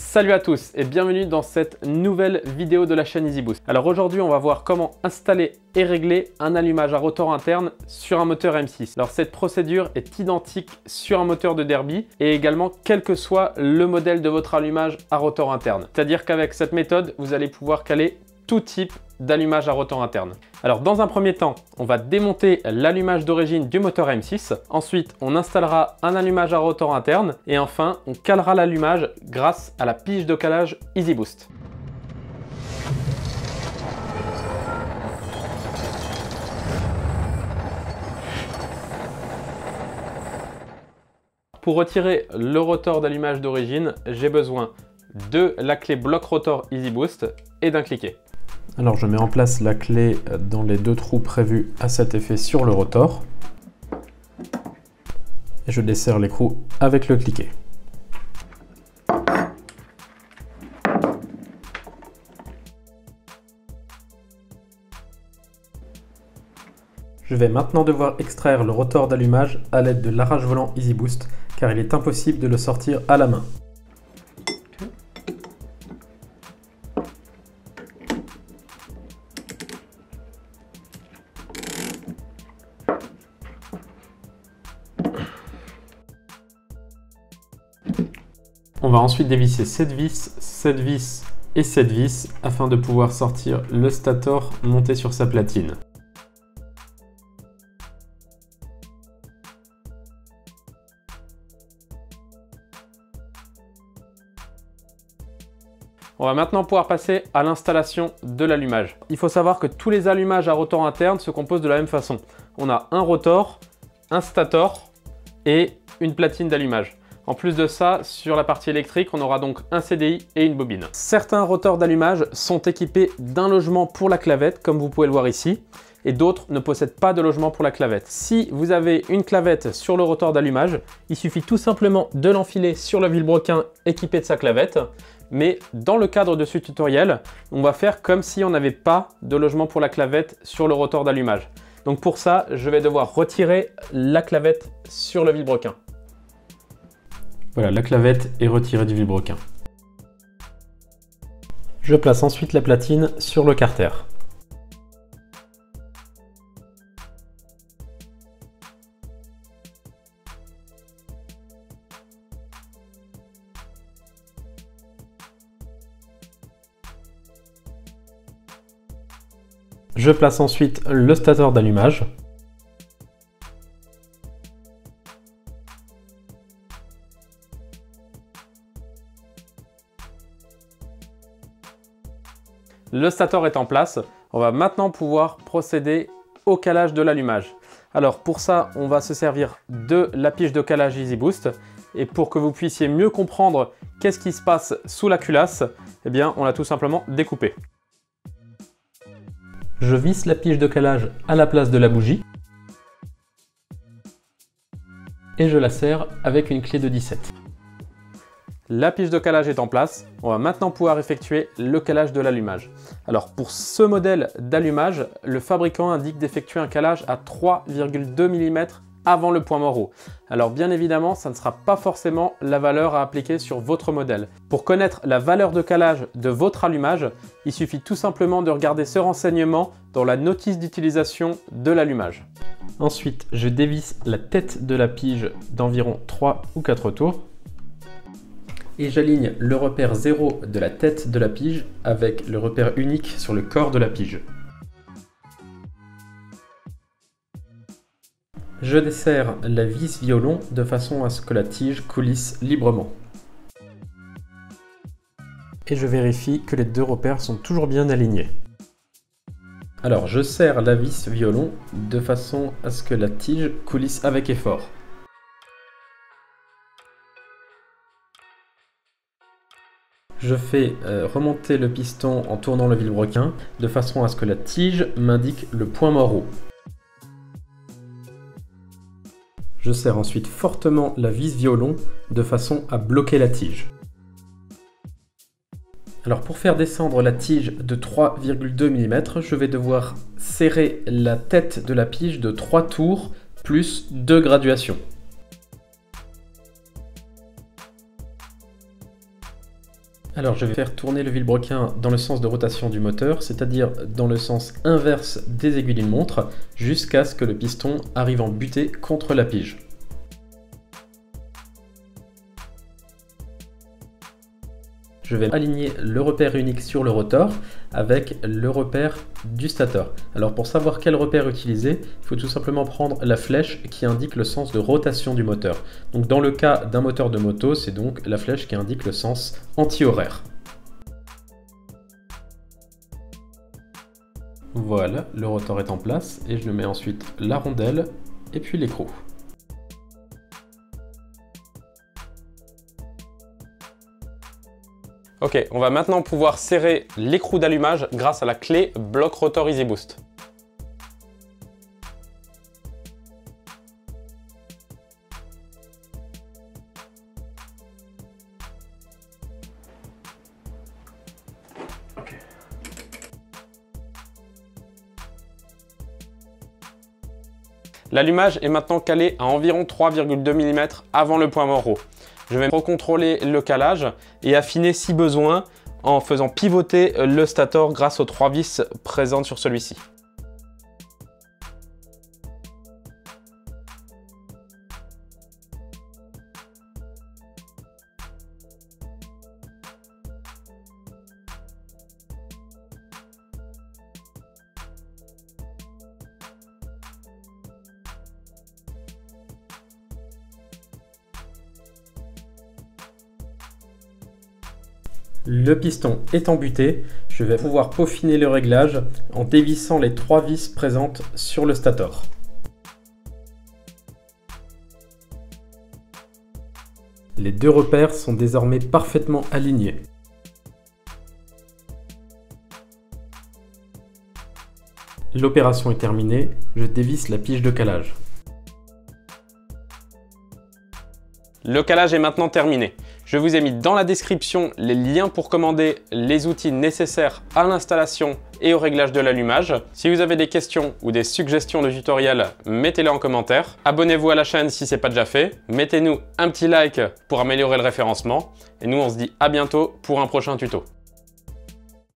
Salut à tous et bienvenue dans cette nouvelle vidéo de la chaîne EasyBoost. Alors aujourd'hui on va voir comment installer et régler un allumage à rotor interne sur un moteur M6. Alors cette procédure est identique sur un moteur de derby et également quel que soit le modèle de votre allumage à rotor interne. C'est-à-dire qu'avec cette méthode vous allez pouvoir caler tout type d'allumage à rotor interne. Alors dans un premier temps, on va démonter l'allumage d'origine du moteur M6. Ensuite, on installera un allumage à rotor interne. Et enfin, on calera l'allumage grâce à la pige de calage EasyBoost. Pour retirer le rotor d'allumage d'origine, j'ai besoin de la clé bloc rotor EasyBoost et d'un cliquet. Alors je mets en place la clé dans les deux trous prévus à cet effet sur le rotor. Et je desserre l'écrou avec le cliquet. Je vais maintenant devoir extraire le rotor d'allumage à l'aide de l'arrache volant EasyBoost car il est impossible de le sortir à la main. On va ensuite dévisser cette vis, cette vis et cette vis afin de pouvoir sortir le stator monté sur sa platine. On va maintenant pouvoir passer à l'installation de l'allumage. Il faut savoir que tous les allumages à rotor interne se composent de la même façon. On a un rotor, un stator et une platine d'allumage. En plus de ça, sur la partie électrique, on aura donc un CDI et une bobine. Certains rotors d'allumage sont équipés d'un logement pour la clavette, comme vous pouvez le voir ici, et d'autres ne possèdent pas de logement pour la clavette. Si vous avez une clavette sur le rotor d'allumage, il suffit tout simplement de l'enfiler sur le vilebrequin équipé de sa clavette. Mais dans le cadre de ce tutoriel, on va faire comme si on n'avait pas de logement pour la clavette sur le rotor d'allumage. Donc pour ça, je vais devoir retirer la clavette sur le vilebrequin. Voilà, la clavette est retirée du vilebrequin. Je place ensuite la platine sur le carter. Je place ensuite le stator d'allumage. Le stator est en place. On va maintenant pouvoir procéder au calage de l'allumage. Alors pour ça, on va se servir de la pige de calage Easy Boost. Et pour que vous puissiez mieux comprendre qu'est-ce qui se passe sous la culasse, eh bien on l'a tout simplement découpé. Je visse la pige de calage à la place de la bougie. Et je la serre avec une clé de 17. La pige de calage est en place. On va maintenant pouvoir effectuer le calage de l'allumage. Alors pour ce modèle d'allumage, le fabricant indique d'effectuer un calage à 3,2 mm avant le point mort Alors bien évidemment, ça ne sera pas forcément la valeur à appliquer sur votre modèle. Pour connaître la valeur de calage de votre allumage, il suffit tout simplement de regarder ce renseignement dans la notice d'utilisation de l'allumage. Ensuite, je dévisse la tête de la pige d'environ 3 ou 4 tours et j'aligne le repère 0 de la tête de la pige avec le repère unique sur le corps de la pige. Je desserre la vis violon de façon à ce que la tige coulisse librement. Et je vérifie que les deux repères sont toujours bien alignés. Alors je serre la vis violon de façon à ce que la tige coulisse avec effort. Je fais euh, remonter le piston en tournant le vilebrequin de façon à ce que la tige m'indique le point mort. Je serre ensuite fortement la vis violon de façon à bloquer la tige. Alors pour faire descendre la tige de 3,2 mm, je vais devoir serrer la tête de la pige de 3 tours plus 2 graduations. Alors je vais faire tourner le vilebrequin dans le sens de rotation du moteur, c'est-à-dire dans le sens inverse des aiguilles d'une montre, jusqu'à ce que le piston arrive en butée contre la pige. Je vais aligner le repère unique sur le rotor avec le repère du stator. Alors pour savoir quel repère utiliser, il faut tout simplement prendre la flèche qui indique le sens de rotation du moteur. Donc dans le cas d'un moteur de moto, c'est donc la flèche qui indique le sens anti-horaire. Voilà, le rotor est en place et je mets ensuite la rondelle et puis l'écrou. Ok, on va maintenant pouvoir serrer l'écrou d'allumage grâce à la clé Block Rotor Easy Boost. L'allumage est maintenant calé à environ 3,2 mm avant le point mort je vais recontrôler le calage et affiner si besoin en faisant pivoter le stator grâce aux trois vis présentes sur celui-ci. Le piston est embuté, je vais pouvoir peaufiner le réglage en dévissant les trois vis présentes sur le stator. Les deux repères sont désormais parfaitement alignés. L'opération est terminée, je dévisse la pige de calage. Le calage est maintenant terminé. Je vous ai mis dans la description les liens pour commander les outils nécessaires à l'installation et au réglage de l'allumage. Si vous avez des questions ou des suggestions de tutoriels, mettez-les en commentaire. Abonnez-vous à la chaîne si ce n'est pas déjà fait. Mettez-nous un petit like pour améliorer le référencement. Et nous, on se dit à bientôt pour un prochain tuto.